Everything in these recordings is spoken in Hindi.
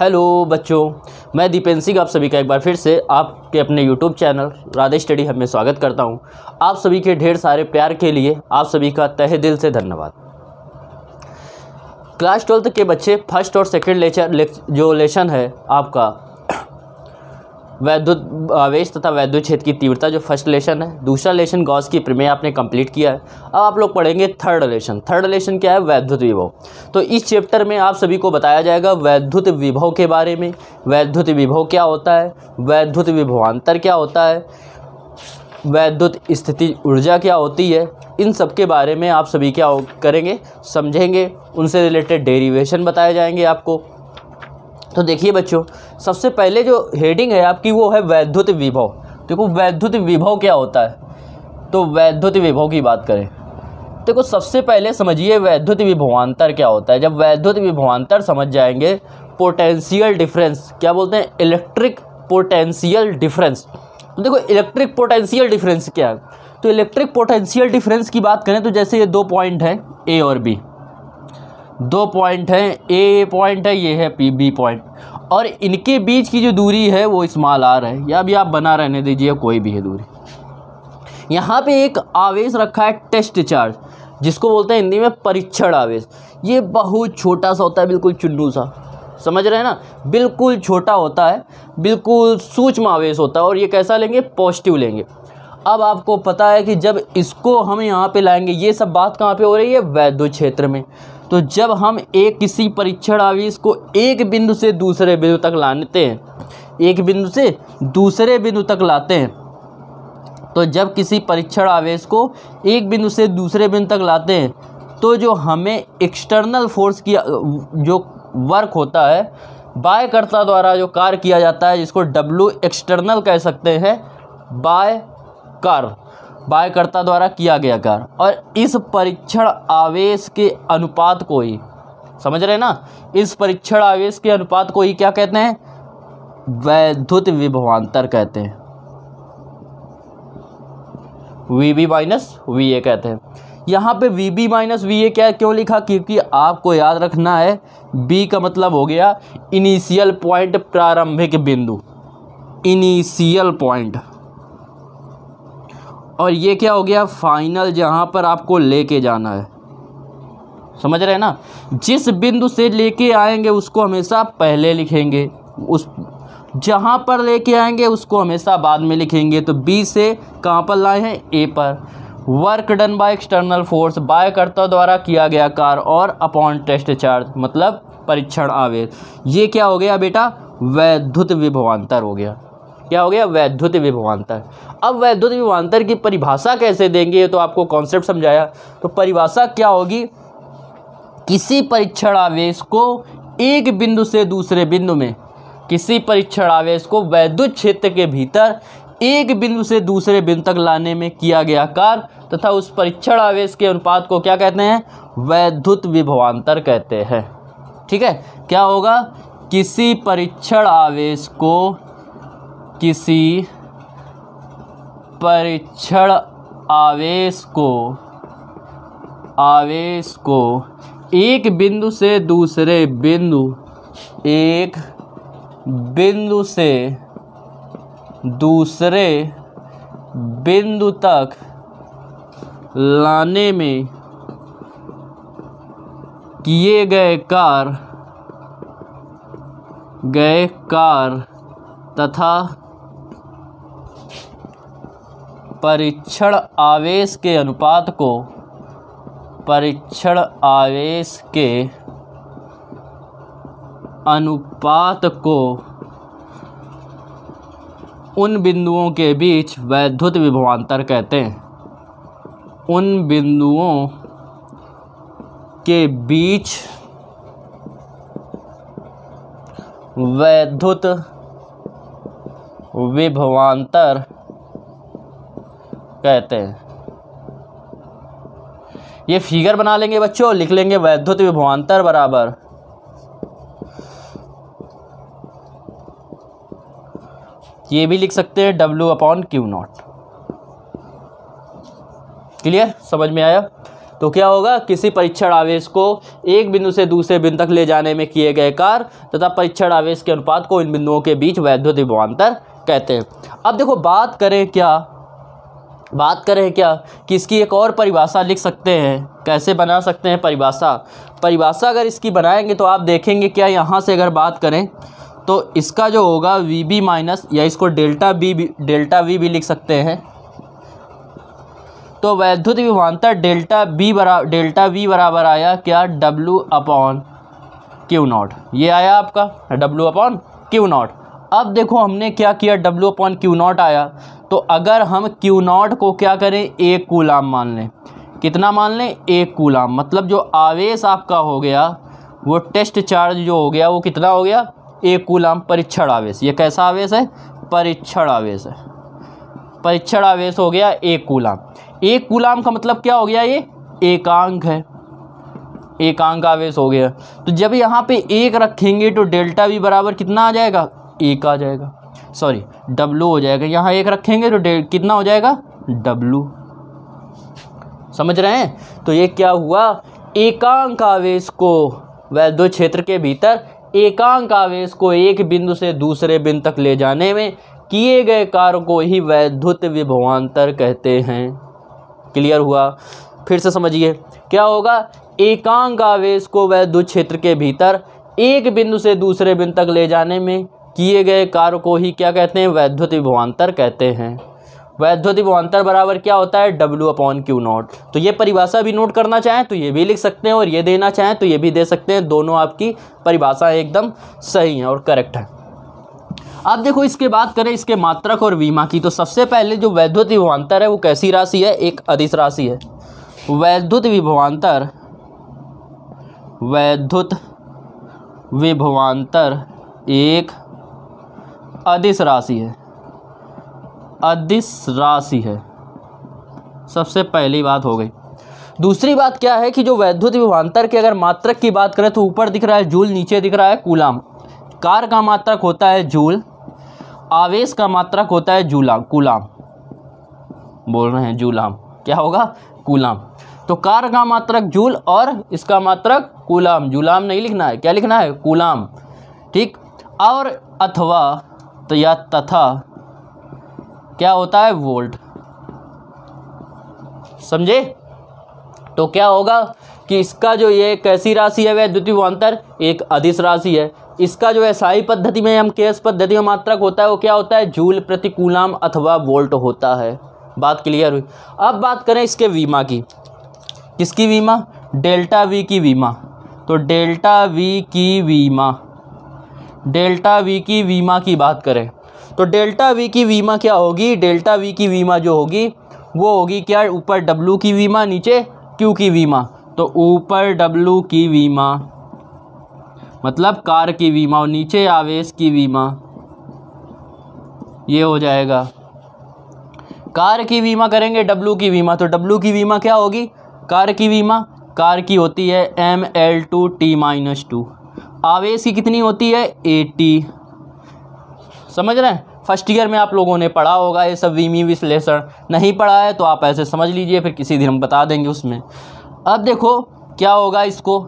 हेलो बच्चों, मैं दीपेन सिंह आप सभी का एक बार फिर से आपके अपने यूट्यूब चैनल राधे स्टडी हमें स्वागत करता हूँ। आप सभी के ढेर सारे प्यार के लिए आप सभी का तहे दिल से धन्यवाद। क्लास ट्वेल्थ के बच्चे फ़र्स्ट और सेकंड लेक्चर जो लेसन है आपका वैद्युत, आवेश तथा वैद्युत क्षेत्र की तीव्रता जो फ़र्स्ट लेशन है। दूसरा लेशन गॉस की प्रमेय आपने कंप्लीट किया है। अब आप लोग पढ़ेंगे थर्ड लेशन थर्ड लेशन क्या है? वैद्युत विभव। तो इस चैप्टर में आप सभी को बताया जाएगा वैद्युत विभव के बारे में। वैद्युत विभव क्या होता है? वैद्युत विभवान्तर क्या होता है? वैद्युत स्थिति ऊर्जा क्या होती है? इन सब के बारे में आप सभी क्या करेंगे? समझेंगे। उनसे रिलेटेड डेरिवेशन बताए जाएँगे आपको। तो देखिए बच्चों, सबसे पहले जो हेडिंग है आपकी वो है वैद्युत विभव। देखो, वैद्युत विभव क्या होता है? तो वैद्युत विभव की बात करें। देखो, सबसे पहले समझिए वैद्युत विभवान्तर क्या होता है। जब वैद्युत विभवान्तर समझ जाएँगे पोटेंशियल डिफरेंस क्या बोलते हैं? इलेक्ट्रिक पोटेंशियल डिफरेंस तो देखो इलेक्ट्रिक पोटेंशियल डिफरेंस क्या है? तो इलेक्ट्रिक पोटेंशियल डिफरेंस की बात करें तो जैसे ये दो पॉइंट हैं ए और बी दो पॉइंट हैं ए पॉइंट है, ये है पी बी पॉइंट और इनके बीच की जो दूरी है, वो स्मॉल आर है. या भी आप बना रहने दीजिए, कोई भी है दूरी. यहाँ पे एक आवेश रखा है टेस्ट चार्ज जिसको बोलते हैं हिंदी में परीक्षण आवेश. ये बहुत छोटा सा होता है, बिल्कुल चुन्नू सा. समझ रहे हैं ना? बिल्कुल छोटा होता है, बिल्कुल सूक्ष्म आवेश होता है, और ये कैसा लेंगे? पॉजिटिव लेंगे. अब आपको पता है कि जब इसको हम यहाँ पे लाएँगे, ये सब बात कहाँ पे हो रही है? वैद्य क्षेत्र में. तो जब हम एक किसी परीक्षण आवेश को एक बिंदु से दूसरे बिंदु तक लाते हैं, एक बिंदु से दूसरे बिंदु तक लाते हैं तो जब किसी परीक्षण आवेश को एक बिंदु से दूसरे बिंदु तक लाते हैं तो जो हमें एक्सटर्नल फोर्स की, जो वर्क होता है, बायकर्ता द्वारा जो कार्य किया जाता है, जिसको डब्लू एक्सटर्नल कह सकते हैं बाय कार्य बायकर्ता द्वारा किया गया कार्य और इस परीक्षण आवेश के अनुपात को ही। समझ रहे ना? इस परीक्षण आवेश के अनुपात को ही क्या कहते हैं? वैद्युत विभवान्तर कहते हैं। V B minus V A कहते हैं। यहाँ पे V B minus V A क्या क्यों लिखा? क्योंकि आपको याद रखना है बी का मतलब हो गया इनिशियल पॉइंट प्रारंभिक बिंदु। इनिशियल पॉइंट और ये क्या हो गया? फाइनल जहाँ पर आपको लेके जाना है। समझ रहे हैं ना? जिस बिंदु से लेके आएँगे, उसको हमेशा पहले लिखेंगे। उस जहाँ पर लेके आएँगे, उसको हमेशा बाद में लिखेंगे। तो बी से कहाँ पर लाए हैं? ए पर। Work done by external force बायकर्ता द्वारा किया गया कार और अपॉन टेस्ट चार्ज मतलब परीक्षण आवेश ये क्या हो गया बेटा? वैद्युत विभवान्तर हो गया। क्या हो गया? वैद्युत विभवान्तर अब वैद्युत विभवान्तर की परिभाषा कैसे देंगे? ये तो आपको कॉन्सेप्ट समझाया। तो परिभाषा क्या होगी? किसी परीक्षण आवेश को एक बिंदु से दूसरे बिंदु में, किसी परीक्षण आवेश को वैद्युत क्षेत्र के भीतर एक बिंदु से दूसरे बिंदु तक लाने में किया गया कार्य तथा उस परीक्षण आवेश के अनुपात को क्या कहते हैं? वैद्युत विभवान्तर कहते हैं। ठीक है? क्या होगा? किसी परीक्षण आवेश को किसी परीक्षण आवेश को आवेश को एक बिंदु से दूसरे बिंदु, एक बिंदु से दूसरे बिंदु तक लाने में किए गए कार गए कार तथा परीक्षण आवेश के अनुपात को, परीक्षण आवेश के अनुपात को उन बिंदुओं के बीच वैद्युत विभवान्तर कहते हैं। उन बिंदुओं के बीच वैद्युत विभवान्तर कहते हैं। ये फिगर बना लेंगे बच्चों, लिख लेंगे वैद्युत विभवान्तर बराबर। ये भी लिख सकते हैं W upon Q naught clear समझ में आया? तो क्या होगा? किसी परीक्षण आवेश को एक बिंदु से दूसरे बिंदु तक ले जाने में किए गए कार्य तथा परीक्षण आवेश के अनुपात को इन बिंदुओं के बीच वैद्युत विभवान्तर कहते हैं। अब देखो, बात करें क्या? बात करें क्या कि इसकी एक और परिभाषा लिख सकते हैं? कैसे बना सकते हैं परिभाषा? परिभाषा अगर इसकी बनाएँगे तो आप देखेंगे क्या यहाँ से अगर बात करें तो इसका जो होगा वी बी माइनस या इसको डेल्टा बी डेल्टा वी भी लिख सकते हैं। तो वैद्युत विभवान्तर डेल्टा बी बरा डेल्टा वी बराबर आया क्या? डब्लू अपॉन क्यू नॉट ये आया आपका? डब्लू अपॉन क्यू नॉट अब देखो हमने क्या किया डब्लू अपॉन क्यू नॉट आया। तो अगर हम क्यू नॉट को क्या करें, एक कूलाम मान लें। कितना मान लें? एक कूलाम मतलब जो आवेश आपका हो गया, वो टेस्ट चार्ज जो हो गया, वो कितना हो गया? एक कूलाम परीक्षण आवेश। ये कैसा आवेश है? परीक्षण आवेश है। परीक्षण आवेश हो गया एक कूलाम एक कूलाम का मतलब क्या हो गया ये? एकांक है। एकांक आवेश हो गया। तो जब यहाँ पे एक रखेंगे तो डेल्टा भी बराबर कितना आ जाएगा? एक आ जाएगा। सॉरी डब्लू हो जाएगा। यहाँ एक रखेंगे तो कितना हो जाएगा? डब्लू समझ रहे हैं? तो ये क्या हुआ? एकांक आवेश को वैद्युत क्षेत्र के भीतर एकांक आवेश को एक बिंदु से दूसरे बिंदु तक ले जाने में किए गए कार्य को ही वैद्युत विभवान्तर कहते हैं। क्लियर हुआ? फिर से समझिए। क्या होगा? एकांक आवेश को वैद्युत क्षेत्र के भीतर एक बिंदु से दूसरे बिंदु तक ले जाने में किए गए कार्य को ही क्या कहते हैं? वैद्युत विभवान्तर कहते हैं। वैद्युत विभवान्तर बराबर क्या होता है? डब्ल्यू अपॉन क्यू नॉट तो ये परिभाषा भी नोट करना चाहें तो ये भी लिख सकते हैं और ये देना चाहें तो ये भी दे सकते हैं। दोनों आपकी परिभाषा एकदम सही हैं और करेक्ट है। अब देखो इसके बात करें इसके मात्रक और बीमा की। तो सबसे पहले जो वैद्युत विभवान्तर है वो कैसी राशि है? एक अधिस राशि है। वैद्युत विभवान्तर वैद्युत विभवान्तर एक अदिश राशि है। अदिश राशि है। सबसे पहली बात हो गई। दूसरी बात क्या है कि जो वैद्युत विभांतर के अगर मात्रक की बात करें तो ऊपर दिख रहा है जूल, नीचे दिख रहा है कूलाम। कार का मात्रक होता है जूल, आवेश का मात्रक होता है जूलाम कूलाम। बोल रहे हैं जूलाम। क्या होगा? कूलाम। तो कार का मात्रक जूल और इसका मात्रक कूलाम। जूलाम नहीं लिखना है। क्या लिखना है? कूलाम। ठीक? और अथवा तो या तथा। क्या होता है वोल्ट? समझे? तो क्या होगा कि इसका जो ये कैसी राशि है वह द्वितीय अंतर एक अधिस राशि है। इसका जो है साई पद्धति में हम केस पद्धति में मात्रक होता है, वो क्या होता है? जूल प्रतिकूलाम अथवा वोल्ट होता है। बात क्लियर हुई। अब बात करें इसके वीमा की। किसकी वीमा? डेल्टा वी की वीमा। तो डेल्टा वी की वीमा। डेल्टा वी की वीमा की बात करें तो डेल्टा वी की वीमा क्या होगी? डेल्टा वी की वीमा जो होगी, वो होगी क्या? ऊपर डब्लू की वीमा, नीचे क्यू की वीमा। तो ऊपर डब्लू की वीमा मतलब कार की वीमा और नीचे आवेश की वीमा, ये हो जाएगा। कार की बीमा करेंगे डब्लू की वीमा तो डब्लू की वीमा क्या होगी? कार की वीमा, कार की होती है M L two T minus two आवेश की कितनी होती है? एटी। समझ रहे हैं? फ़र्स्ट ईयर में आप लोगों ने पढ़ा होगा ये सब वीमी विश्लेषण। नहीं पढ़ा है तो आप ऐसे समझ लीजिए, फिर किसी दिन हम बता देंगे उसमें। अब देखो, क्या होगा इसको?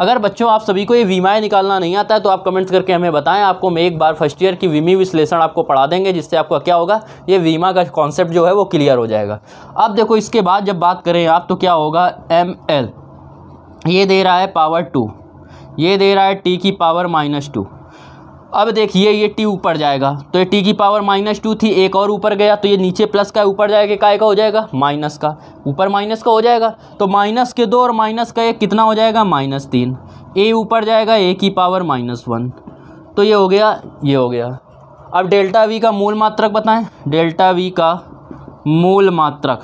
अगर बच्चों, आप सभी को ये वीमाएँ निकालना नहीं आता है तो आप कमेंट्स करके हमें बताएँ। आपको मैं एक बार फ़र्स्ट ईयर की वीमी विश्लेषण आपको पढ़ा देंगे, जिससे आपका क्या होगा? ये वीमा का कॉन्सेप्ट जो है वो क्लियर हो जाएगा। अब देखो, इसके बाद जब बात करें आप तो क्या होगा? एम एल ये दे रहा है पावर टू ये दे रहा है टी की पावर माइनस टू। अब देखिए ये टी ऊपर जाएगा। तो ये टी की पावर माइनस टू थी, एक और ऊपर गया तो ये नीचे प्लस का ऊपर जाएगा काय का हो जाएगा, माइनस का। ऊपर माइनस का हो जाएगा तो माइनस के दो और माइनस का एक कितना हो जाएगा, माइनस तीन। ए ऊपर जाएगा, ए की पावर माइनस वन। तो ये हो गया, ये हो गया। अब डेल्टा वी का मूल मात्रक बताएँ। डेल्टा वी का मूल मात्रक।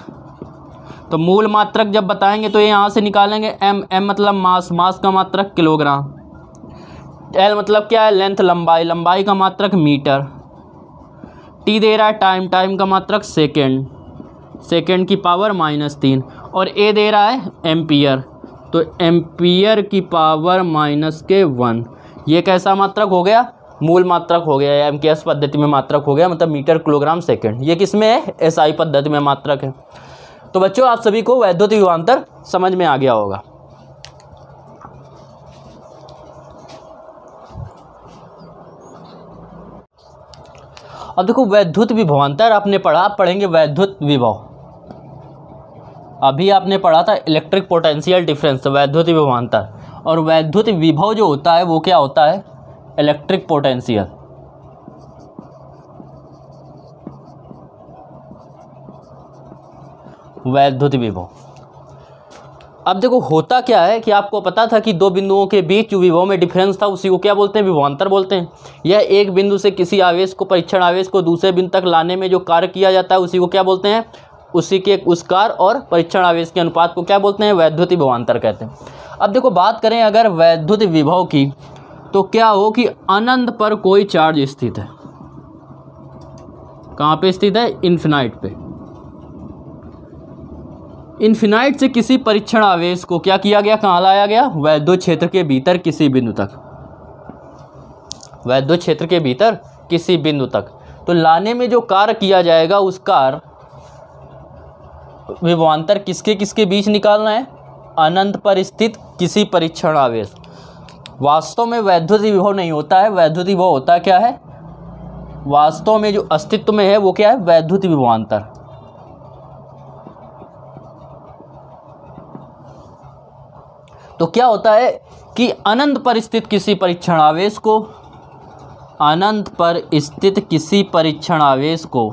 तो मूल मात्रक जब बताएँगे तो ये यहाँ से निकालेंगे एम एम मतलब मास मास का मात्रक किलोग्राम। एल मतलब क्या है? लेंथ लंबाई। लंबाई का मात्रक मीटर। टी दे रहा है टाइम टाइम का मात्रक सेकेंड सेकेंड की पावर माइनस तीन। और ए दे रहा है एम्पियर तो एम्पियर की पावर माइनस के वन ये कैसा मात्रक हो गया? मूल मात्रक हो गया। एम पद्धति में मात्रक हो गया। मतलब मीटर किलोग्राम सेकेंड ये किसमें है? एस आई पद्धति में मात्रक है। तो बच्चों, आप सभी को वैद्युत विभवांतर समझ में आ गया होगा। अब देखो, वैद्युत विभवांतर आपने पढ़ा, आप पढ़ेंगे वैद्युत विभव। अभी आपने पढ़ा था इलेक्ट्रिक पोटेंशियल डिफरेंस वैद्युत विभवांतर। और वैद्युत विभव जो होता है, वो क्या होता है? इलेक्ट्रिक पोटेंशियल वैद्युत विभव अब देखो, होता क्या है कि आपको पता था कि दो बिंदुओं के बीच जो विभव में डिफरेंस था, उसी को क्या बोलते हैं? विभवांतर बोलते हैं। यह एक बिंदु से किसी आवेश को, परीक्षण आवेश को दूसरे बिंदु तक लाने में जो कार्य किया जाता है, उसी को क्या बोलते हैं? उसी के, उस कार्य और परीक्षण आवेश के अनुपात को क्या बोलते हैं? वैद्युत विभवांतर कहते हैं। अब देखो, बात करें अगर वैद्युत विभव की तो क्या हो कि अनंत पर कोई चार्ज स्थित है? कहाँ पे स्थित है? इन्फिनाइट पे। इन्फिनाइट से किसी परीक्षण आवेश को क्या किया गया? कहाँ लाया गया? वैद्युत क्षेत्र के भीतर किसी बिंदु तक। वैद्युत क्षेत्र के भीतर किसी बिंदु तक। तो लाने में जो कार्य किया जाएगा, उस कार्य विभवांतर किसके किसके बीच निकालना है? अनंत पर स्थित किसी परीक्षण आवेश। वास्तव में वैद्युत विभव नहीं होता है। वैद्युत विभव होता क्या है? वास्तव में जो अस्तित्व में है, वो क्या है? वैद्युत विभवांतर। तो क्या होता है कि अनंत पर स्थित किसी परीक्षण आवेश को, अनंत पर स्थित किसी परीक्षण आवेश को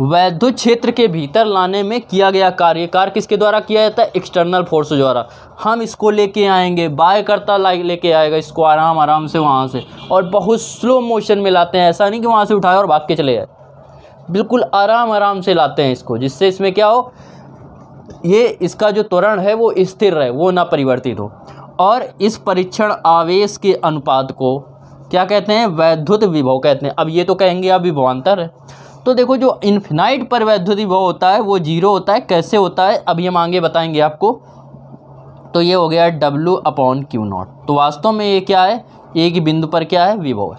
वैद्युत क्षेत्र के भीतर लाने में किया गया कार्य कार्य किसके द्वारा किया जाता है? एक्सटर्नल फोर्स द्वारा। हम इसको लेके आएँगे, बाय करता लेके आएगा, इसको आराम आराम से वहाँ से। और बहुत स्लो मोशन में लाते हैं, ऐसा नहीं कि वहाँ से उठाए और भाग के चले जाए। बिल्कुल आराम आराम से लाते हैं इसको, जिससे इसमें क्या हो ये इसका जो त्वरण है वो स्थिर रहे, वो ना परिवर्तित हो। और इस परीक्षण आवेश के अनुपात को क्या कहते हैं? वैद्युत विभव कहते हैं। अब ये तो कहेंगे अब विभवान्तर है। तो देखो जो इन्फिनाइट पर वैद्युत विभव होता है, वो ज़ीरो होता है। कैसे होता है? अभी हम आगे बताएँगे आपको। तो ये हो गया डब्लू अपॉन क्यू नॉट तो वास्तव में ये क्या है? एक बिंदु पर क्या है? विभव है।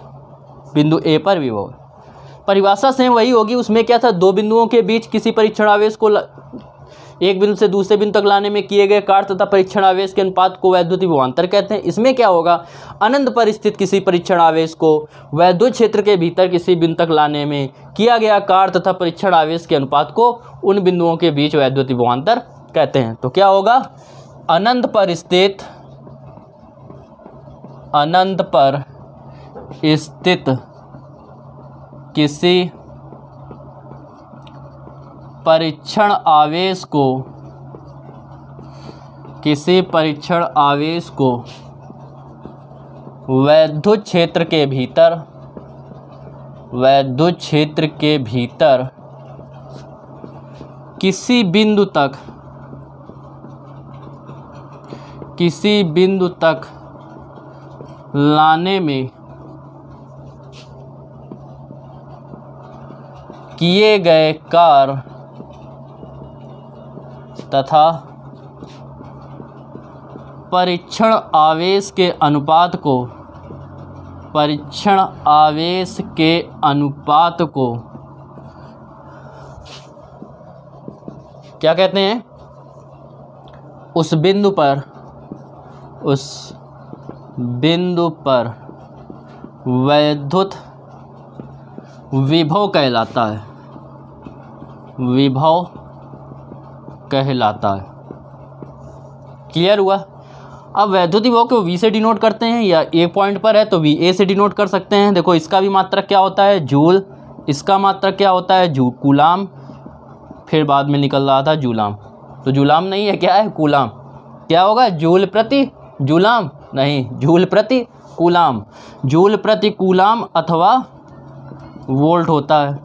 बिंदु ए पर विभव है। परिभाषा सेम वही होगी। उसमें क्या था? दो बिंदुओं के बीच किसी परीक्षण आवेश को एक बिंदु से दूसरे बिंदु तक लाने में किए गए कार्य तथा परीक्षण आवेश के अनुपात को वैद्युत विभवांतर कहते हैं। इसमें क्या होगा? अनंत पर स्थित किसी परीक्षण आवेश को वैद्युत क्षेत्र के भीतर किसी बिंदु तक लाने में किया गया कार्य तथा परीक्षण आवेश के अनुपात को उन बिंदुओं के बीच वैद्युत विभवांतर कहते हैं। तो क्या होगा? अनंत पर स्थित, अनंत पर स्थित किसी परीक्षण आवेश को। किसी परीक्षण आवेश को वैद्युत क्षेत्र के भीतर वैद्युत क्षेत्र के भीतर, किसी बिंदु तक, किसी बिंदु तक लाने में किए गए कार्य तथा परीक्षण आवेश के अनुपात को, परीक्षण आवेश के अनुपात को। क्या कहते हैं? उस बिंदु पर, उस बिंदु पर वैद्युत विभव कहलाता है। विभव कहलाता है। क्लियर हुआ? अब वैद्युत विभव को वी से डिनोट करते हैं, या एक पॉइंट पर है तो वी ए से डिनोट कर सकते हैं। देखो, इसका भी मात्रक क्या होता है? जूल। इसका मात्रक क्या होता है? जू कूलाम। फिर बाद में निकल रहा था जूलाम। तो जुलाम नहीं है, क्या है? कूलाम। क्या होगा? जूल प्रति जूलाम। नहीं, जूल प्रति कूलाम। जूल प्रति कूलाम अथवा वोल्ट होता है।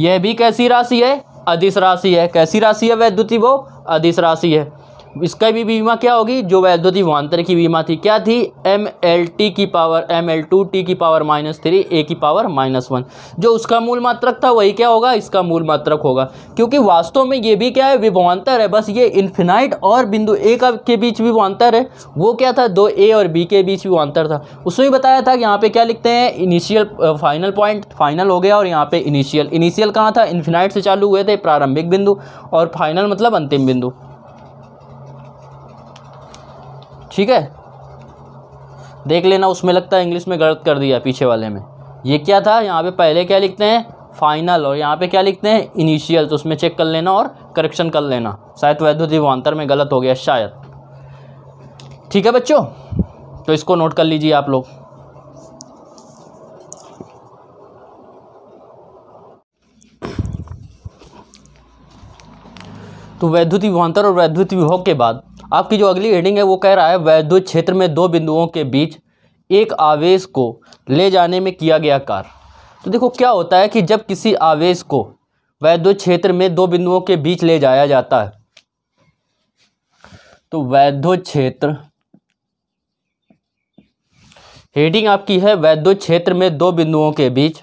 यह भी कैसी राशि है? अधिस राशि है। कैसी राशि है वैद्युति वो? अधिस राशि है। इसका भी बीमा क्या होगी? जो वैद्युति विभवान्तर की बीमा थी, क्या थी? एम एल टी की power M L two T की पावर माइनस थ्री ए की पावर माइनस वन जो उसका मूल मात्रक था, वही क्या होगा? इसका मूल मात्रक होगा। क्योंकि वास्तव में ये भी क्या है? विभवान्तर है। बस ये इन्फिनाइट और बिंदु ए का, के बीच विभवान्तर है। वो क्या था? दो ए और बी के बीच विभवान्तर था। उसमें बताया था कि यहाँ पर क्या लिखते हैं? इनिशियल फाइनल पॉइंट फाइनल हो गया और यहाँ पर इनिशियल इनिशियल कहाँ था? इन्फिनाइट से चालू हुए थे, प्रारंभिक बिंदु और फाइनल मतलब अंतिम बिंदु। ठीक है? देख लेना, उसमें लगता है इंग्लिश में गलत कर दिया पीछे वाले में। ये क्या था? यहाँ पे पहले क्या लिखते हैं? फाइनल और यहाँ पे क्या लिखते हैं? इनिशियल तो उसमें चेक कर लेना और करेक्शन कर लेना। शायद वैद्युत विभांतर में गलत हो गया, शायद। ठीक है बच्चों? तो इसको नोट कर लीजिए आप लोग। तो वैद्युत विभांतर और वैद्युत विभव के बाद आपकी जो अगली हेडिंग है, वो कह रहा है, वैद्युत क्षेत्र में दो बिंदुओं के बीच एक आवेश को ले जाने में किया गया कार्य। तो देखो, क्या होता है कि जब किसी आवेश को वैद्युत क्षेत्र में दो बिंदुओं के बीच ले जाया जाता है तो वैद्युत क्षेत्र हेडिंग आपकी है, वैद्युत क्षेत्र में दो बिंदुओं के बीच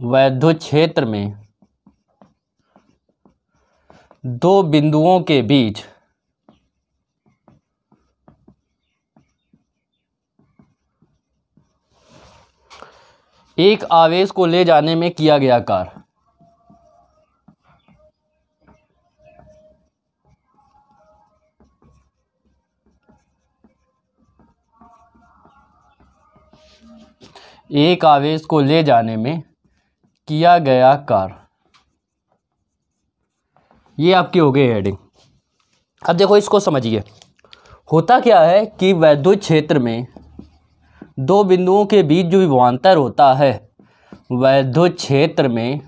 वैद्युत क्षेत्र में दो बिंदुओं के बीच एक आवेश को ले जाने में किया गया कार्य। एक आवेश को ले जाने में किया गया कार। ये आपकी हो गई हेडिंग अब देखो, इसको समझिए। होता क्या है कि वैद्युत क्षेत्र में दो बिंदुओं के बीच जो विभवान्तर होता है, वैद्युत क्षेत्र में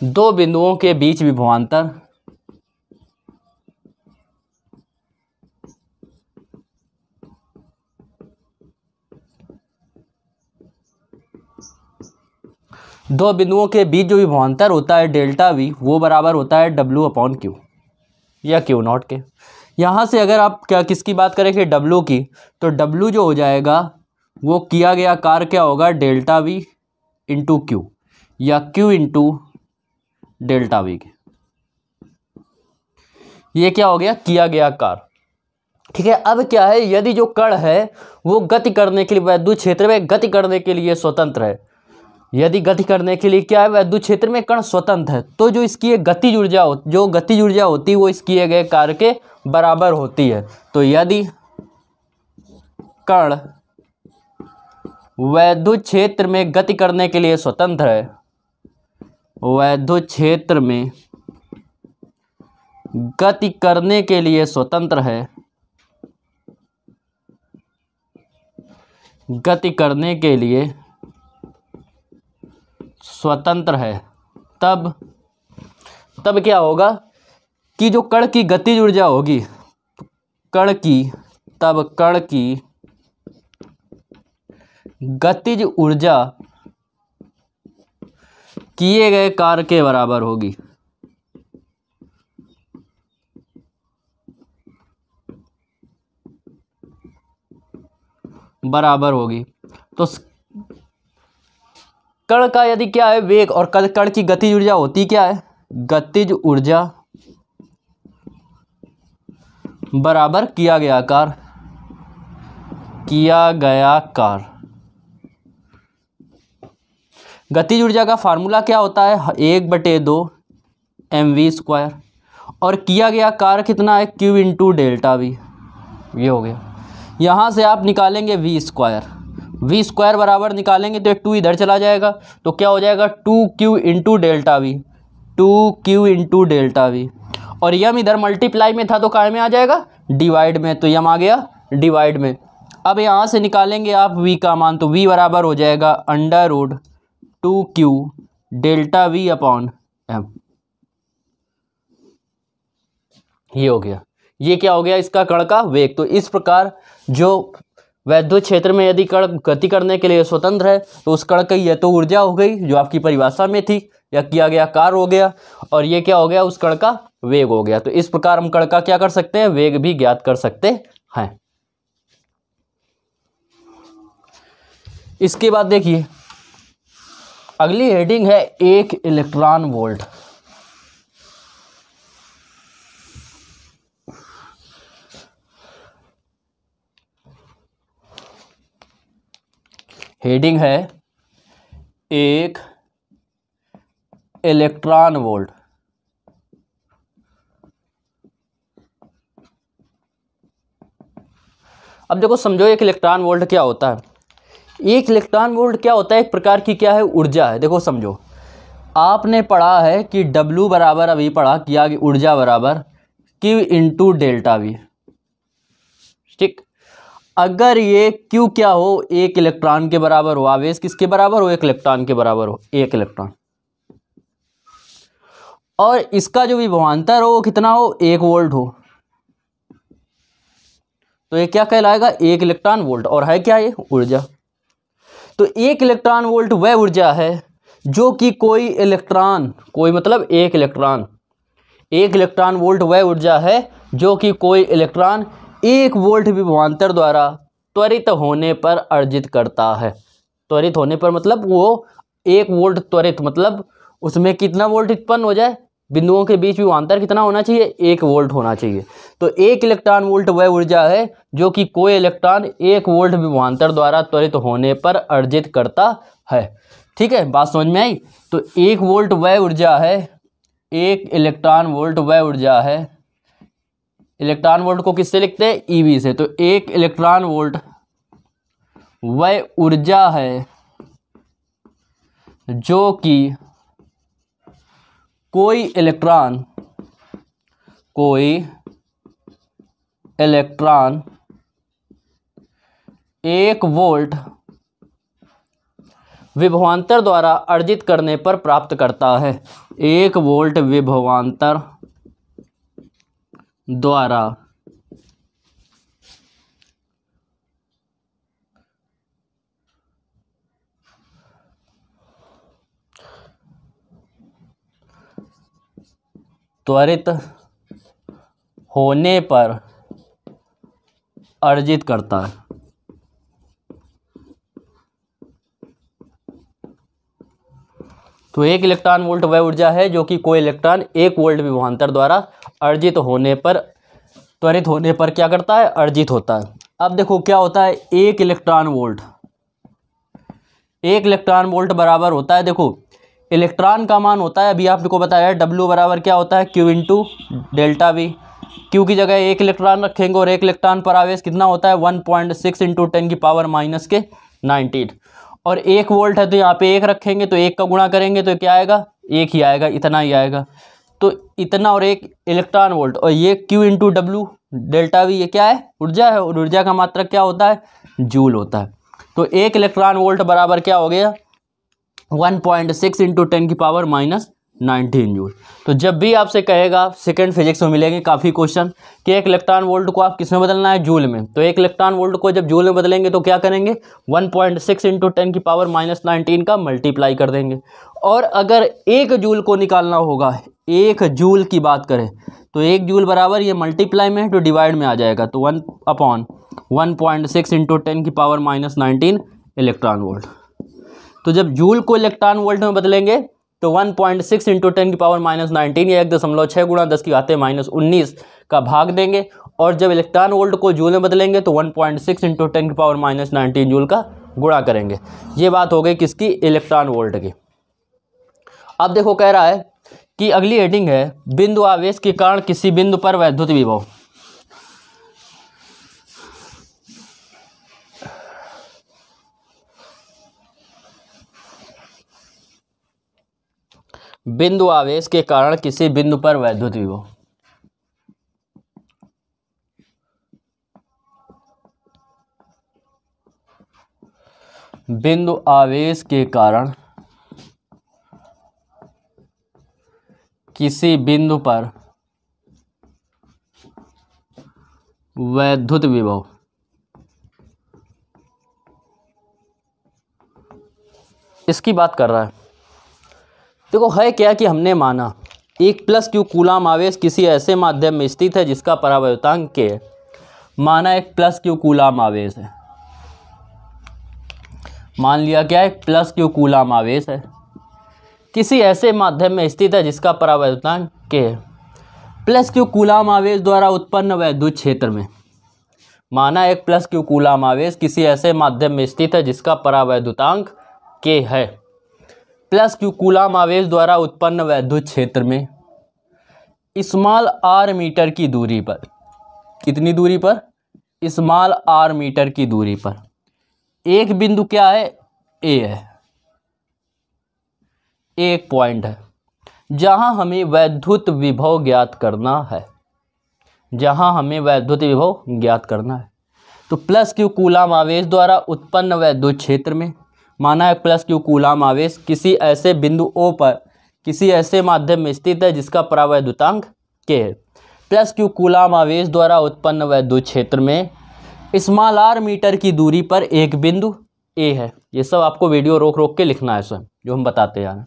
दो बिंदुओं के बीच विभवान्तर दो बिंदुओं के बीच जो विभवान्तर होता है डेल्टा वी वो बराबर होता है डब्लू अपॉन क्यू या क्यू नॉट के। यहाँ से अगर आप क्या किसकी बात करें कि डब्लू की तो डब्लू जो हो जाएगा, वो किया गया कार क्या होगा? डेल्टा वी इंटू क्यू या क्यू इंटू डेल्टा वी के। ये क्या हो गया? किया गया कार ठीक है, अब क्या है? यदि जो कण है, वो गति करने के लिए, वैद्युत क्षेत्र में गति करने के लिए स्वतंत्र है यदि गति करने के लिए क्या है वैद्युत क्षेत्र में कण स्वतंत्र है। तो जो इसकी गतिज ऊर्जा हो, जो गतिज ऊर्जा होती है, वो इस किए गए कार्य के बराबर होती है। तो यदि कण वैद्युत क्षेत्र में गति करने के लिए स्वतंत्र है वैद्युत क्षेत्र में गति करने के लिए स्वतंत्र है, गति करने के लिए स्वतंत्र है। तब तब क्या होगा कि जो कण की गतिज ऊर्जा होगी कण की, तब कण की गतिज ऊर्जा किए गए कार्य के बराबर होगी। बराबर होगी। तो कण का यदि क्या है वेग और कण की गतिज ऊर्जा होती क्या है? गतिज ऊर्जा बराबर किया गया कार किया गया कार गतिज ऊर्जा का फार्मूला क्या होता है? एक बटे दो एम वी स्क्वायर और किया गया कार कितना है? क्यू इंटू डेल्टा वी ये हो गया। यहाँ से आप निकालेंगे वी स्क्वायर वी स्क्वायर बराबर निकालेंगे तो एक टू इधर चला जाएगा। तो क्या हो जाएगा? Two Q into delta V two Q into delta V और यम इधर मल्टीप्लाई में था तो काय में आ जाएगा? डिवाइड में। तो यम आ गया डिवाइड में। अब यहाँ से निकालेंगे आप वी का मान तो वी बराबर हो जाएगा under root two Q delta V upon M ये हो गया। ये क्या हो गया? इसका कण का वेग। तो इस प्रकार जो वैद्युत क्षेत्र में यदि कण गति करने के लिए स्वतंत्र है तो उस कण की यह तो ऊर्जा हो गई, जो आपकी परिभाषा में थी। या किया गया कार हो गया, और ये क्या हो गया? उस कण का वेग हो गया। तो इस प्रकार हम कण का क्या कर सकते हैं? वेग भी ज्ञात कर सकते हैं। इसके बाद देखिए, अगली हेडिंग है एक इलेक्ट्रॉन वोल्ट। हेडिंग है एक इलेक्ट्रॉन वोल्ट। अब देखो, समझो एक इलेक्ट्रॉन वोल्ट क्या होता है। एक इलेक्ट्रॉन वोल्ट क्या होता है? एक प्रकार की क्या है? ऊर्जा है। देखो, समझो। आपने पढ़ा है कि W बराबर अभी पढ़ा, किया कि ऊर्जा बराबर Q इंटू डेल्टा वी ठीक? अगर ये Q क्या हो? एक इलेक्ट्रॉन के बराबर हो। आवेश किसके बराबर हो? एक इलेक्ट्रॉन के बराबर हो। एक इलेक्ट्रॉन। और इसका जो विभवांतर हो वो कितना हो? एक वोल्ट हो। तो ये क्या कहलाएगा? एक इलेक्ट्रॉन वोल्ट। और है क्या ये? ऊर्जा। तो एक इलेक्ट्रॉन वोल्ट वह ऊर्जा है जो कि कोई इलेक्ट्रॉन, कोई मतलब एक इलेक्ट्रॉन एक इलेक्ट्रॉन वोल्ट वह ऊर्जा है जो कि कोई इलेक्ट्रॉन एक वोल्ट विभवांतर द्वारा त्वरित होने पर अर्जित करता है। त्वरित होने पर मतलब वो एक वोल्ट त्वरित मतलब उसमें कितना वोल्ट उत्पन्न हो जाए? बिंदुओं के बीच विभवांतर कितना होना चाहिए? एक वोल्ट होना चाहिए। तो एक इलेक्ट्रॉन वोल्ट वह ऊर्जा है जो कि कोई इलेक्ट्रॉन एक वोल्ट विभवांतर द्वारा त्वरित होने पर अर्जित करता है। ठीक है, बात समझ में आई? तो एक वोल्ट वह ऊर्जा है, एक इलेक्ट्रॉन वोल्ट वह ऊर्जा है इलेक्ट्रॉन वोल्ट को किससे लिखते हैं? ईवी से। तो एक इलेक्ट्रॉन वोल्ट, वह ऊर्जा है जो कि कोई इलेक्ट्रॉन कोई इलेक्ट्रॉन एक वोल्ट विभवांतर द्वारा अर्जित करने पर प्राप्त करता है। एक वोल्ट विभवांतर द्वारा। त्वरित होने पर अर्जित करता है। तो एक इलेक्ट्रॉन वोल्ट वह ऊर्जा है जो कि कोई इलेक्ट्रॉन एक वोल्ट विभवांतर द्वारा अर्जित होने पर, त्वरित होने पर क्या करता है? अर्जित होता है। अब देखो क्या होता है? एक इलेक्ट्रॉन वोल्ट। एक इलेक्ट्रॉन वोल्ट बराबर होता है, देखो। इलेक्ट्रॉन का मान होता है, अभी आपको बताया डब्ल्यू बराबर क्या होता है? Q into delta V Q की जगह एक इलेक्ट्रॉन रखेंगे और एक इलेक्ट्रॉन पर आवेश कितना होता है? One point six into ten की पावर माइनस के नाइनटीन और एक वोल्ट है तो यहाँ पे एक रखेंगे तो एक का गुणा करेंगे तो क्या आएगा? एक ही आएगा, इतना ही आएगा। तो इतना और एक इलेक्ट्रॉन वोल्ट और ये Q into W delta V ये क्या है? ऊर्जा है और ऊर्जा का मात्रा क्या होता है? जूल होता है। तो एक इलेक्ट्रॉन वोल्ट बराबर क्या हो गया? One point six into ten की पावर माइनस नाइनटीन जूल। तो जब भी आपसे कहेगा सेकेंड फिजिक्स में मिलेंगे काफ़ी क्वेश्चन कि एक इलेक्ट्रॉन वोल्ट को आप किसमें बदलना है? जूल में। तो एक इलेक्ट्रॉन वोल्ट को जब जूल में बदलेंगे तो क्या करेंगे? 1.6 पॉइंट सिक्स इंटू टेन की पावर माइनस नाइनटीन का मल्टीप्लाई कर देंगे। और अगर एक जूल को निकालना होगा एक जूल की बात करें तो एक जूल बराबर ये मल्टीप्लाई में है तो डिवाइड में आ जाएगा। तो one upon one point six into ten की power minus nineteen electron volt तो जब जूल को इलेक्ट्रॉन वोल्ट में बदलेंगे तो one point six into ten की पावर माइनस नाइनटीन या एक दशमलव छः गुणा दस की घाते माइनस उन्नीस का भाग देंगे। और जब इलेक्ट्रॉन वोल्ट को जूल में बदलेंगे तो one point six into ten की पावर माइनस नाइनटीन जूल का गुणा करेंगे। ये बात हो गई किसकी? इलेक्ट्रॉन वोल्ट की। अब देखो कह रहा है कि अगली हेडिंग है, बिंदु आवेश के कारण किसी बिंदु पर वैद्युत विभव। बिंदु आवेश के कारण किसी बिंदु पर वैद्युत विभव। बिंदु आवेश के कारण किसी बिंदु पर वैद्युत विभव। इसकी बात कर रहा है। देखो, है क्या कि हमने माना, एक प्लस क्यू कूलाम आवेश किसी ऐसे माध्यम में स्थित है जिसका परावर्तांक के माना एक प्लस क्यू कूलाम आवेश है। मान लिया क्या है? प्लस क्यू कूलाम आवेश है। किसी ऐसे माध्यम में स्थित है जिसका परावर्तांक के प्लस क्यू कूलाम आवेश द्वारा उत्पन्न वैद्युत क्षेत्र में। माना एक प्लस क्यू कूलाम आवेश किसी ऐसे माध्यम में स्थित है जिसका परावैद्युतांक के है। प्लस क्यू कूलाम आवेश द्वारा उत्पन्न वैद्युत क्षेत्र में। स्मॉल आर मीटर की दूरी पर। कितनी दूरी पर? स्मॉल आर मीटर की दूरी पर। एक बिंदु क्या है? ए है। एक पॉइंट है, जहाँ हमें वैद्युत विभव ज्ञात करना है। जहाँ हमें वैद्युत विभव ज्ञात करना है। तो प्लस क्यू कूलाम आवेश द्वारा उत्पन्न वैद्युत क्षेत्र में माना है प्लस क्यू कूलाम आवेश किसी ऐसे बिंदु ओ पर, किसी ऐसे माध्यम में स्थित है जिसका परावैद्युतांक के है। प्लस क्यू कूलाम आवेश द्वारा उत्पन्न वैद्युत क्षेत्र में स्मॉल आर मीटर की दूरी पर एक बिंदु ए है। ये सब आपको वीडियो रोक रोक के लिखना है स्वयं जो हम बताते हैं।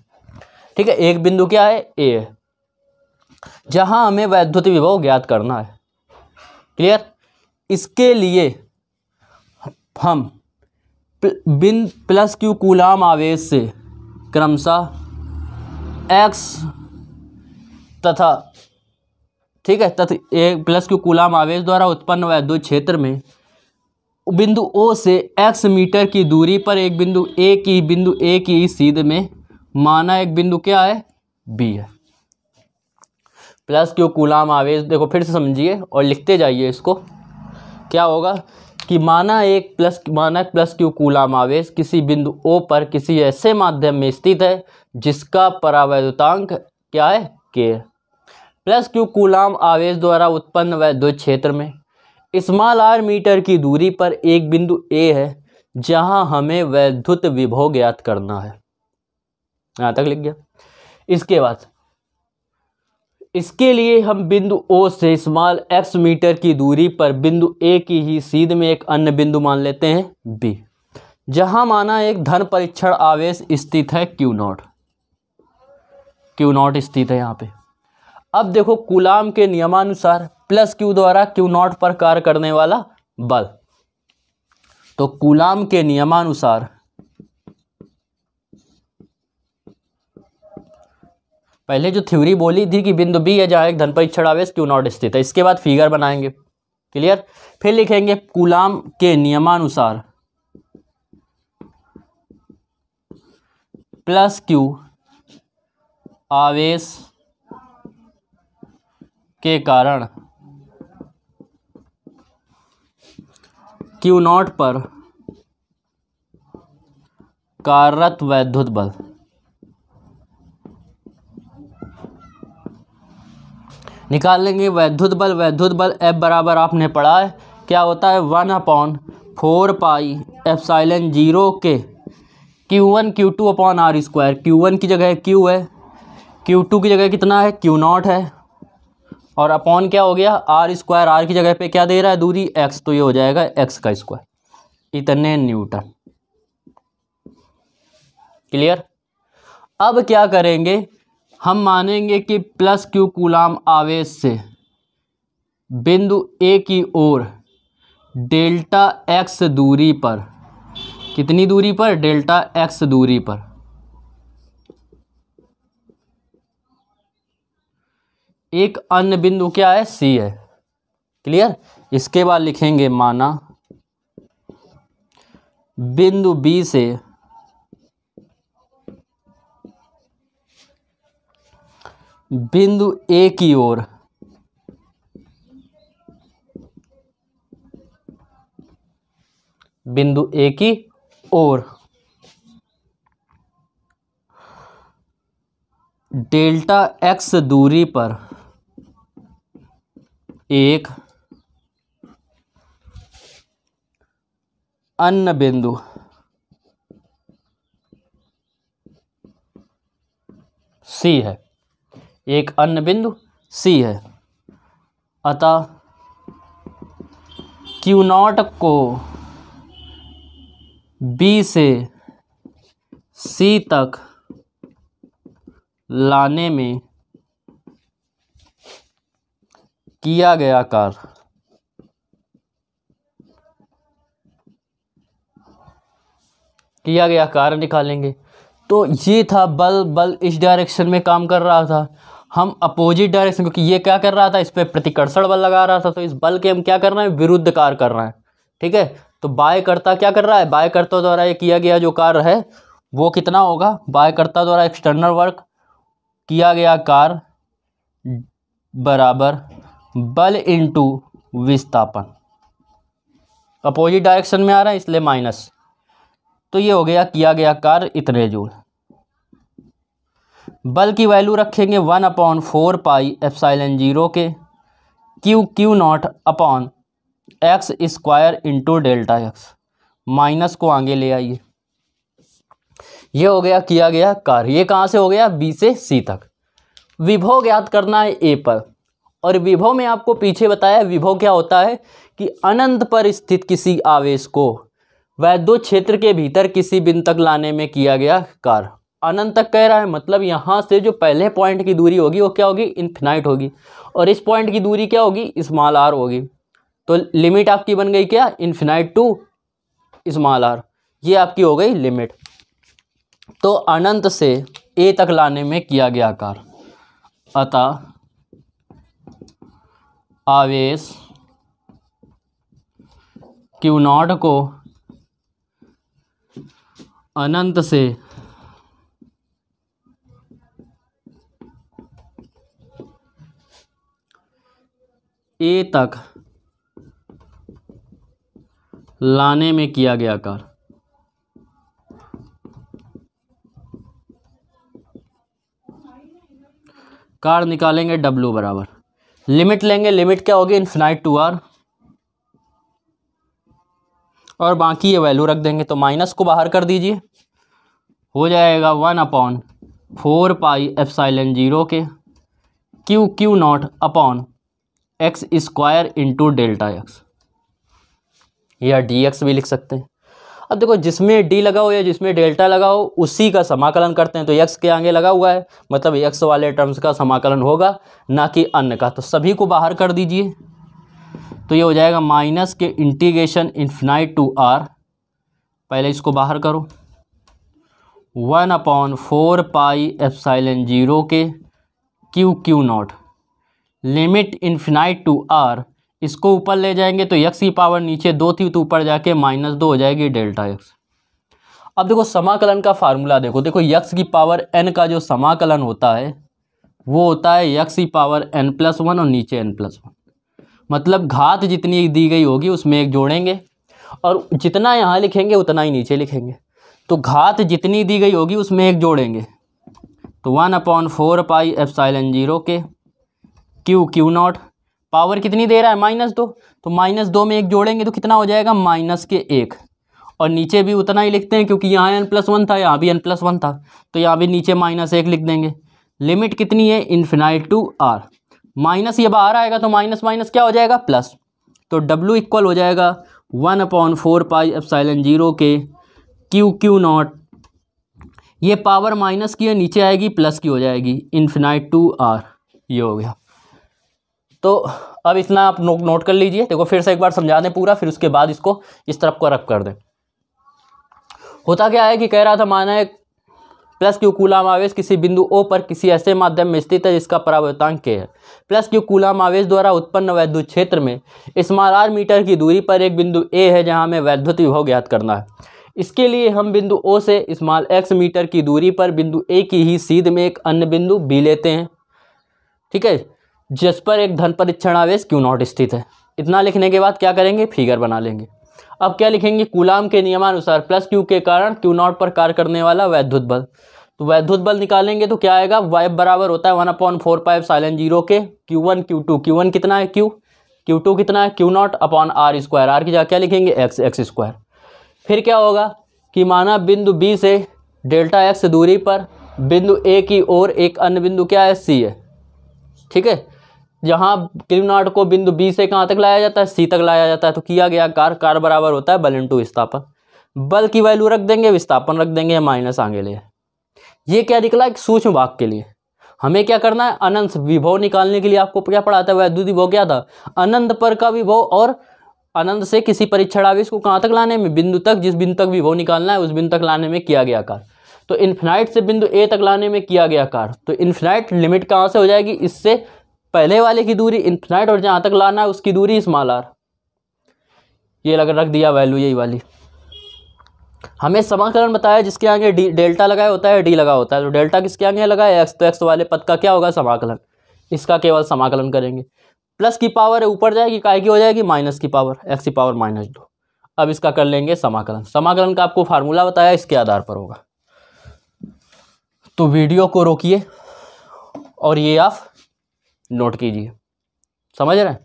ठीक है, एक बिंदु क्या है? ए है। जहाँ हमें वैद्युत विभव ज्ञात करना है। क्लियर इसके लिए हम बिन प्लस क्यू कूलाम आवेश से क्रमशः एक्स तथा, ठीक है, तथा एक प्लस क्यू कूलाम आवेश द्वारा उत्पन्न वैद्युत क्षेत्र में बिंदु ओ से एक्स मीटर की दूरी पर एक बिंदु ए की, बिंदु ए की सीध में माना एक बिंदु क्या है? बी है। प्लस क्यू कूलाम आवेश? देखो, फिर से समझिए और लिखते जाइए इसको। क्या होगा कि माना एक प्लस माना प्लस क्यू कूलाम आवेश? किसी बिंदु ओ पर किसी ऐसे माध्यम में स्थित है, जिसका परावैद्युतांक क्या है? के प्लस क्यू कूलाम आवेश द्वारा उत्पन्न वैद्युत क्षेत्र में? स्मॉल आर मीटर की दूरी पर एक बिंदु ए है, जहाँ हमें वैद्युत विभव ज्ञात करना है। यहाँ तक लिख गया इसके बाद, इसके लिए हम बिंदु ओ से स्मॉल एक्स मीटर की दूरी पर बिंदु ए की ही सीध में एक अन्य बिंदु मान लेते हैं बी जहाँ माना एक धन परीक्षण आवेश स्थित है क्यू नॉट क्यू नॉट स्थित है यहाँ पे। अब देखो कुलाम के नियमानुसार प्लस क्यू द्वारा क्यू नॉट पर कार्य करने वाला बल। तो कुलाम के नियमानुसार पहले जो थ्योरी बोली थी कि बिंदु बी है जहाँ एक धन परीक्षण आवेश क्यू नॉट स्थित है। इसके बाद फिगर बनाएँगे। क्लियर फिर लिखेंगे कुलाम के नियमानुसार। प्लस क्यू आवेश के कारण क्यू नॉट पर कार्यरत वैद्युत बल। निकाल लेंगे वैद्युत बल वैद्युत बल एफ़ बराबर आपने पढ़ा है। क्या होता है? One upon four pi epsilon zero के Q one Q two upon R square Q one की जगह क्यू है। क्यू टू की जगह कितना है? क्यू नॉट है। और अपॉन क्या हो गया? आर स्क्वायर आर की जगह पे क्या दे रहा है? दूरी एक्स तो ये हो जाएगा एक्स का स्क्वायर इतने न्यूटन। क्लियर अब क्या करेंगे? हम मानेंगे कि प्लस क्यू कूलाम आवेश से बिंदु ए की ओर डेल्टा एक्स दूरी पर। कितनी दूरी पर? डेल्टा एक्स दूरी पर। एक अन्य बिंदु क्या है? सी है। क्लियर? इसके बाद लिखेंगे माना। बिंदु बी से बिंदु ए की ओर। बिंदु ए की ओर। डेल्टा एक्स दूरी पर एक अन्य बिंदु। सी है। एक अन्य बिंदु सी है। अतः क्यू नॉट को बी से सी तक लाने में किया गया कार्य। किया गया कार्य निकालेंगे। तो ये था बल बल इस डायरेक्शन में काम कर रहा था। हम अपोजिट डायरेक्शन क्योंकि ये क्या कर रहा था? इस पर प्रतिकर्षण बल लगा रहा था। तो इस बल के हम क्या कर रहे हैं? विरुद्ध कार्य कर रहे हैं। ठीक है? तो बायकर्ता क्या कर रहा है? बायकर्ता द्वारा ये किया गया जो कार्य है, वो कितना होगा? बायकर्ता द्वारा एक्सटर्नल वर्क किया गया कार्य बराबर बल इंटू विस्थापन। अपोजिट डायरेक्शन में आ रहा है, इसलिए माइनस तो ये हो गया, किया गया कार्य इतने जूल। बल की वैल्यू रखेंगे one upon four pi epsilon zero के Q Q naught upon X square into delta X minus को आगे ले आइए। ये हो गया, किया गया कार्य। ये कहाँ से हो गया? बी से सी तक। विभव ज्ञात करना है ए पर। और विभव में आपको पीछे बताया, विभव क्या होता है? कि अनंत पर स्थित किसी आवेश को वैद्युत क्षेत्र के भीतर किसी बिंदु तक लाने में किया गया कार्य। अनंत तक कह रहा है मतलब यहाँ से जो पहले पॉइंट की दूरी होगी, वो क्या होगी? इन्फिनाइट होगी। और इस पॉइंट की दूरी क्या होगी? स्मॉल आर होगी। तो लिमिट आपकी बन गई क्या? इन्फिनाइट टू स्मॉल आर ये आपकी हो गई लिमिट तो अनंत से ए तक लाने में किया गया आकार। अतः आवेश क्यू नॉट को अनंत से ए तक लाने में किया गया कार्य कार्ड निकालेंगे डब्लू बराबर। लिमिट लेंगे, लिमिट क्या होगी? इन्फिनाइट टू आर और बाकी ये वैल्यू रख देंगे तो माइनस को बाहर कर दीजिए। हो जाएगा one upon four pi epsilon zero के Q Q naught upon X square into delta X. या डी एक्स भी लिख सकते हैं। अब देखो, जिसमें डी लगा हो या जिसमें डेल्टा लगा हो, उसी का समाकलन करते हैं। तो एक्स के आगे लगा हुआ है मतलब एक्स वाले टर्म्स का समाकलन होगा, ना कि अन्य का। तो सभी को बाहर कर दीजिए। तो ये हो जाएगा माइनस के इंटीग्रेशन इन्फिनाइट टू आर पहले इसको बाहर करो। वन अपॉन फोर पाई एफ़ ज़ीरो के Q Q naught. Limit infinite to R इसको ऊपर ले जाएँगे तो यक्स की पावर नीचे दो थी तो ऊपर जाके माइनस दो हो जाएगी डेल्टा एक्स अब देखो समाकलन का फार्मूला देखो देखो यक्स की पावर एन का जो समाकलन होता है, वो होता है यक्स की पावर एन प्लस वन और नीचे एन प्लस वन मतलब घात जितनी दी गई होगी, उसमें एक जोड़ेंगे, और जितना यहाँ लिखेंगे, उतना ही नीचे लिखेंगे। तो घात जितनी दी गई होगी, उसमें एक जोड़ेंगे। तो one upon four pi epsilon zero के क्यू क्यू नॉट पावर कितनी दे रहा है? माइनस दो। तो माइनस दो में एक जोड़ेंगे तो कितना हो जाएगा? माइनस के एक। और नीचे भी उतना ही लिखते हैं क्योंकि यहाँ एन प्लस वन था, यहाँ भी एन प्लस वन था। तो यहाँ भी नीचे माइनस एक लिख देंगे। लिमिट कितनी है? इन्फिनाइट टू आर माइनस ये बाहर आएगा तो माइनस माइनस क्या हो जाएगा? प्लस तो डब्लू इक्वल हो जाएगा one upon four pi epsilon zero के क्यू क्यू नॉट ये पावर माइनस की है, नीचे आएगी प्लस की हो जाएगी। इन्फिनाइट टू आर ये हो गया। तो अब इतना आप नो, नोट कर लीजिए। देखो फिर से एक बार समझा दें पूरा फिर उसके बाद इसको इस तरफ़ को रब कर दें। होता क्या है कि कह रहा था माना है प्लस क्यू कूलाम आवेश किसी बिंदु ओ पर किसी ऐसे माध्यम में स्थित है जिसका परावर्तांक के है। प्लस क्यू कूलाम आवेश द्वारा उत्पन्न वैद्युत क्षेत्र में स्मॉल आर मीटर की दूरी पर एक बिंदु ए है जहाँ हमें वैद्युत विभव ज्ञात करना है। इसके लिए हम बिंदु ओ से स्मॉल एक्स मीटर की दूरी पर बिंदु ए की ही सीध में एक अन्य बिंदु बी लेते हैं। ठीक है? जिस पर एक धन परीक्षण आवेश क्यू नॉट स्थित है। इतना लिखने के बाद क्या करेंगे? फिगर बना लेंगे। अब क्या लिखेंगे? कूलाम के नियमानुसार प्लस क्यू के कारण क्यू नॉट पर कार्य करने वाला वैद्युत बल। तो वैद्युत बल निकालेंगे तो क्या आएगा? वाई बराबर होता है one upon four pi epsilon zero के। Q one, Q two, Q one कितना है? क्यू। क्यू टू कितना है? Q naught upon R square R की जगह क्या लिखेंगे? एक्स एक्स स्क्वायर फिर क्या होगा? कि माना बिंदु बी से डेल्टा एक्स दूरी पर, बिंदु ए की ओर एक अन्य बिंदु क्या है? सी है। ठीक है? जहाँ क्यू नॉट को बिंदु बी से कहाँ तक लाया जाता है? सी तक लाया जाता है। तो किया गया कार कार बराबर होता है बल इंटू विस्थापन। बल की वैल्यू रख देंगे, विस्थापन रख देंगे माइनस आगे ले। ये क्या निकला एक सूक्ष्म भाग के लिए। हमें क्या करना है? अनंत विभव निकालने के लिए आपको क्या पढ़ा था वैद्युत विभव क्या था? अनंत पर का विभव और अनंत से किसी परीक्षण आवेश को कहाँ तक लाने में? बिंदु तक, जिस बिंदु तक विभव निकालना है, उस बिंदु तक लाने में किया गया कार्य तो इन्फिनाइट से बिंदु ए तक लाने में किया गया कार्य तो इन्फिनाइट लिमिट कहाँ से हो जाएगी? इससे पहले वाले की दूरी इन्फिनाइट और जहाँ तक लाना है, उसकी दूरी स्मॉल आर ये लग रख दिया वैल्यू यही वाली। हमें समाकलन बताया जिसके आगे डी डेल्टा लगाया होता है डी लगा होता है। तो डेल्टा किसके आगे लगा है? एक्स तो एक्स वाले पद का क्या होगा? समाकलन। इसका केवल समाकलन करेंगे। प्लस की पावर ऊपर जाएगी काय की हो जाएगी माइनस की पावर एक्स की पावर माइनस दो। अब इसका कर लेंगे समाकलन। समाकलन का आपको फार्मूला बताया, इसके आधार पर होगा। तो वीडियो को रोकिए। और ये आप नोट कीजिए। समझ रहे हैं?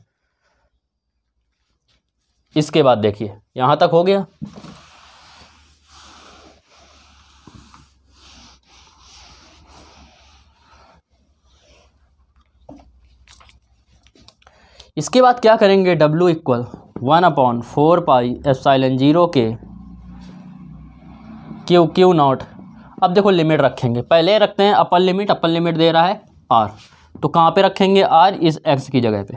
इसके बाद देखिए, यहाँ तक हो गया। इसके बाद क्या करेंगे? W equal one upon four pi epsilon zero के क्यू क्यू नॉट अब देखो लिमिट रखेंगे। पहले रखते हैं अपर लिमिट अपर लिमिट दे रहा है आर तो कहाँ पे रखेंगे आर इस एक्स की जगह पे।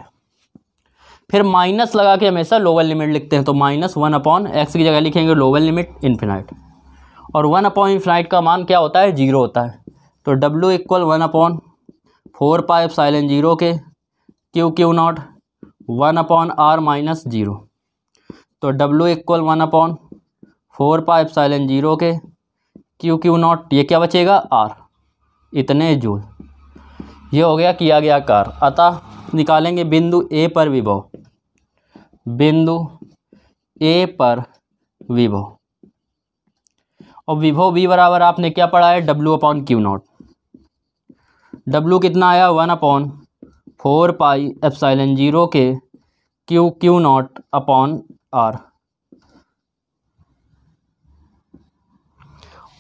फिर माइनस लगा के हमेशा लोअर लिमिट लिखते हैं तो माइनस वन अपॉन एक्स की जगह लिखेंगे लोअर लिमिट इन्फिनाइट और वन अपॉन इन्फिनाइट का मान क्या होता है? ज़ीरो होता है। तो W equal one upon four pi epsilon zero के Q Q naught one upon R minus zero तो W equal one upon four pi epsilon zero के क्यू क्यू नॉट ये क्या बचेगा? आर इतने जूल। ये हो गया किया गया कार। अतः निकालेंगे बिंदु ए पर विभव बिंदु ए पर विभव और विभव वी बराबर आपने क्या पढ़ा है? W upon Q naught W कितना आया? One upon four pi epsilon zero के Q Q naught upon R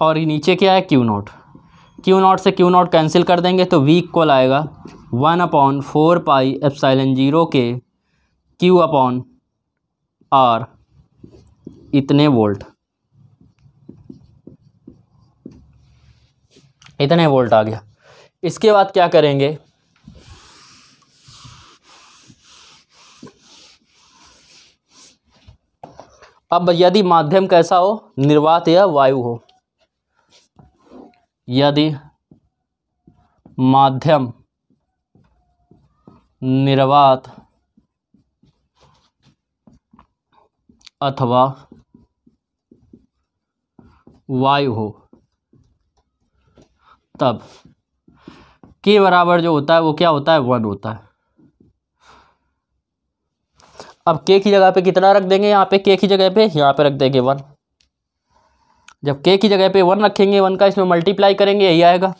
और ये नीचे क्या है? क्यू नॉट क्यू नॉट से क्यू नॉट कैंसिल कर देंगे तो वी इक्वल आएगा one upon four pi epsilon zero के क्यू अपॉन आर इतने वोल्ट इतने वोल्ट आ गया। इसके बाद क्या करेंगे? अब यदि माध्यम कैसा हो? निर्वात या वायु हो। यदि माध्यम निर्वात अथवा वायु हो, तब के बराबर जो होता है, वो क्या होता है? वन होता है। अब के की जगह पे कितना रख देंगे? यहाँ पे के की जगह पे, यहाँ पे रख देंगे वन। जब के की जगह पे वन रखेंगे वन का इसमें मल्टीप्लाई करेंगे, यही आएगा।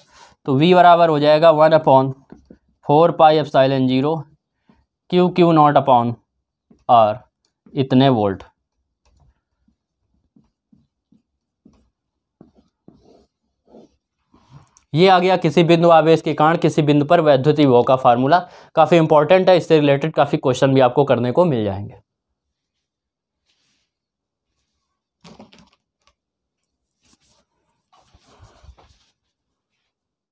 तो वी बराबर हो जाएगा one upon four pi epsilon zero Q Q naught upon R इतने वोल्ट ये आ गया किसी बिंदु आवेश के कारण, किसी बिंदु पर वैद्युत विभव का फार्मूला काफ़ी इंपॉर्टेंट है, इससे रिलेटेड काफ़ी क्वेश्चन भी आपको करने को मिल जाएँगे।